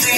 I'm